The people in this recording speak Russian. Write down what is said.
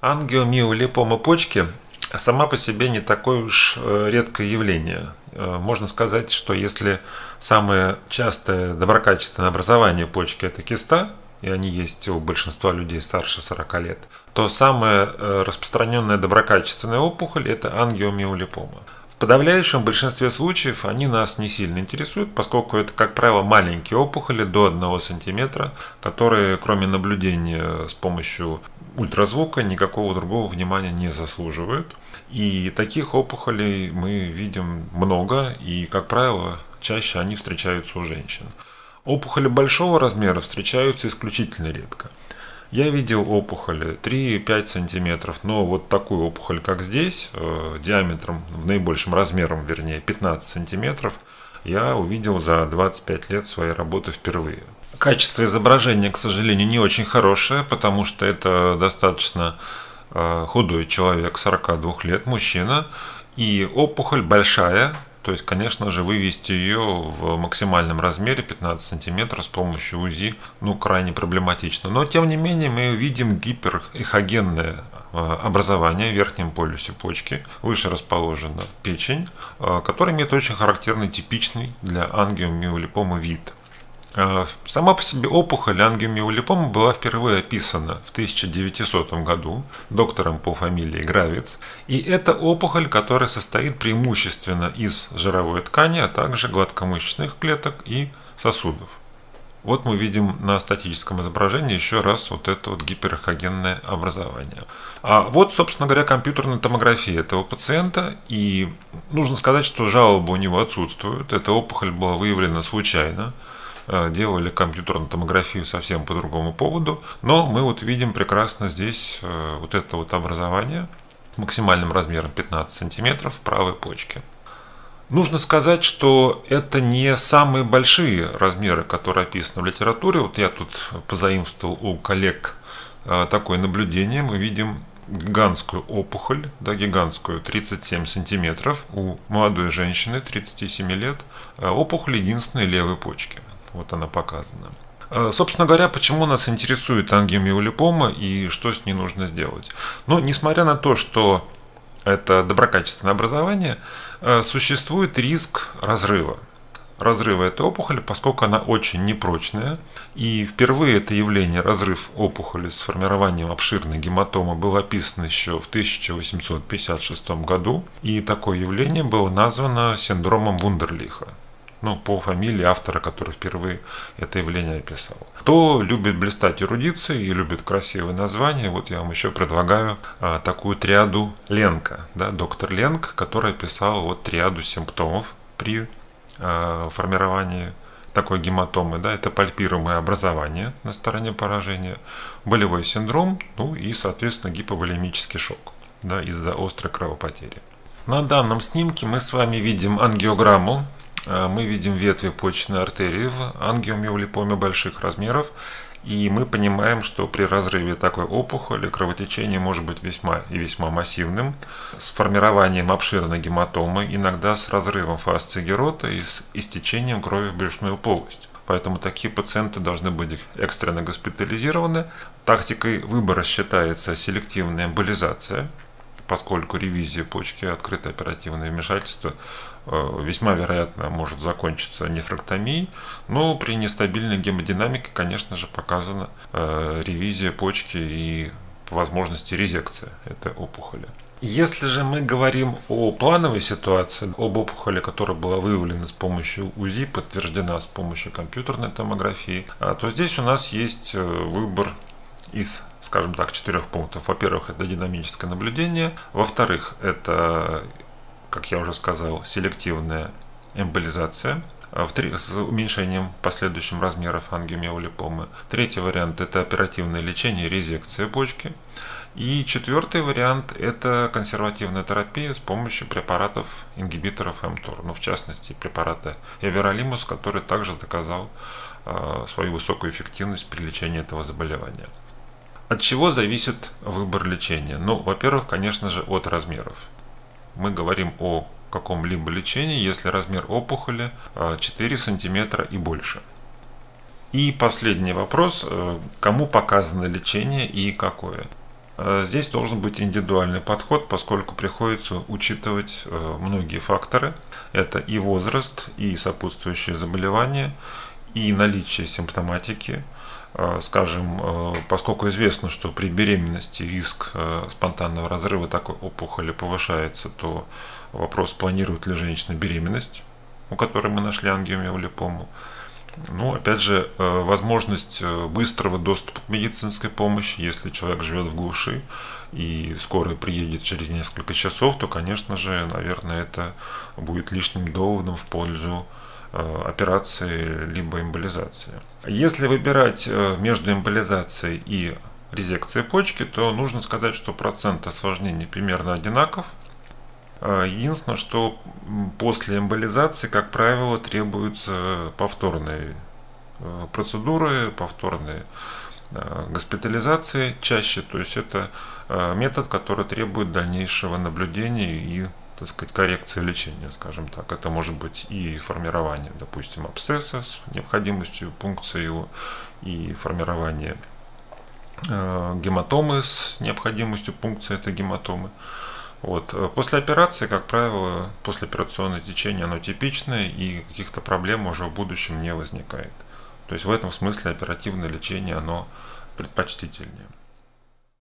Ангиомиолипома почки сама по себе не такое уж э, редкое явление. Э, можно сказать, что если самое частое доброкачественное образование почки – это киста, и они есть у большинства людей старше 40 лет, то самая э, распространенная доброкачественная опухоль – это ангиомиолипома. В подавляющем большинстве случаев они нас не сильно интересуют, поскольку это, как правило, маленькие опухоли до 1 см, которые, кроме наблюдения с помощью ультразвука никакого другого внимания не заслуживают. И таких опухолей мы видим много, и, как правило, чаще они встречаются у женщин. Опухоли большого размера встречаются исключительно редко. Я видел опухоли 3-5 сантиметров, но вот такую опухоль, как здесь, э, диаметром, в наибольшем размером, вернее, 15 сантиметров, я увидел за 25 лет своей работы впервые. Качество изображения, к сожалению, не очень хорошее, потому что это достаточно э, худой человек, 42 лет, мужчина, и опухоль большая, то есть, конечно же, вывести ее в максимальном размере 15 сантиметров с помощью УЗИ, ну, крайне проблематично. Но, тем не менее, мы видим гиперэхогенное э, образование в верхнем полюсе почки, выше расположена печень, э, которая имеет очень характерный, типичный для ангиомиолипомы вид. А, сама по себе опухоль ангиомиолипома была впервые описана в 1900 году доктором по фамилии Гравец. И это опухоль, которая состоит преимущественно из жировой ткани, а также гладкомышечных клеток и сосудов. Вот мы видим на статическом изображении еще раз вот это вот гиперхогенное образование. А вот, собственно говоря, компьютерная томография этого пациента. И нужно сказать, что жалобы у него отсутствуют. Эта опухоль была выявлена случайно. Э, делали компьютерную томографию совсем по другому поводу, но мы вот видим прекрасно здесь э, вот это вот образование с максимальным размером 15 сантиметров в правой почке. Нужно сказать, что это не самые большие размеры, которые описаны в литературе. Вот я тут позаимствовал у коллег э, такое наблюдение. Мы видим гигантскую опухоль, да, гигантскую, 37 сантиметров у молодой женщины, 37 лет. Опухоль единственной левой почки. Вот она показана. Э, собственно говоря, почему нас интересует ангиомиолипома и что с ней нужно сделать? Ну, несмотря на то, что это доброкачественное образование, э, существует риск разрыва. Разрыва этой опухоли, поскольку она очень непрочная. И впервые это явление, разрыв опухоли с формированием обширной гематомы, было описано еще в 1856 году. И такое явление было названо синдромом Вундерлиха ну, по фамилии автора, который впервые это явление описал. Кто любит блистать эрудицией и любит красивые названия, вот я вам еще предлагаю а, такую триаду Ленка, да, доктор Ленк, который описал вот триаду симптомов при а, формировании такой гематомы, да, это пальпируемое образование на стороне поражения, болевой синдром, ну и, соответственно, гиповолемический шок, да, из-за острой кровопотери. На данном снимке мы с вами видим ангиограмму мы видим ветви почечной артерии в ангиомиолипоме больших размеров, и мы понимаем, что при разрыве такой опухоли кровотечение может быть весьма и весьма массивным, с формированием обширной гематомы, иногда с разрывом фасции герота и с истечением крови в брюшную полость. Поэтому такие пациенты должны быть экстренно госпитализированы. Тактикой выбора считается селективная эмболизация – поскольку ревизия почки, открытое оперативное вмешательство э, весьма вероятно может закончиться нефрактомией, но при нестабильной гемодинамике, конечно же, показана э, ревизия почки и по возможности резекция этой опухоли. Если же мы говорим о плановой ситуации, об опухоли, которая была выявлена с помощью УЗИ, подтверждена с помощью компьютерной томографии, а, то здесь у нас есть э, выбор из скажем так, четырех пунктов. Во-первых, это динамическое наблюдение. Во-вторых, это, как я уже сказал, селективная эмболизация с уменьшением последующим размеров ангиомиолипомы. Третий вариант – это оперативное лечение, резекция почки. И четвертый вариант – это консервативная терапия с помощью препаратов ингибиторов МТОР, ну, в частности, препарата Эверолимус, который также доказал э, свою высокую эффективность при лечении этого заболевания. От чего зависит выбор лечения? Ну, во-первых, конечно же, от размеров. Мы говорим о каком-либо лечении, если размер опухоли 4 а, см и больше. И последний вопрос, э, кому показано лечение и какое? Здесь должен быть индивидуальный подход, поскольку приходится учитывать многие факторы. Это и возраст, и сопутствующие заболевания, и наличие симптоматики. Скажем, поскольку известно, что при беременности риск спонтанного разрыва такой опухоли повышается, то вопрос, планирует ли женщина беременность, у которой мы нашли ангиомиолипому. Ну, опять же, э, возможность э, быстрого доступа к медицинской помощи, если человек живет в глуши и скорая приедет через несколько часов, то, конечно же, наверное, это будет лишним доводом в пользу э, операции либо эмболизации. Если выбирать между эмболизацией и резекцией почки, то нужно сказать, что процент осложнений примерно одинаков – а, единственное, что после эмболизации, как правило, требуются повторные э, процедуры, повторные э, госпитализации чаще. То есть это э, метод, который требует дальнейшего наблюдения и так сказать, коррекции лечения, скажем так. Это может быть и формирование, допустим, абсцесса с необходимостью пункции его, и формирование гематомы с необходимостью пункции этой гематомы. Вот. Э, после операции, как правило, послеоперационное течение оно типичное и каких-то проблем уже в будущем не возникает. То есть в этом смысле оперативное лечение оно предпочтительнее.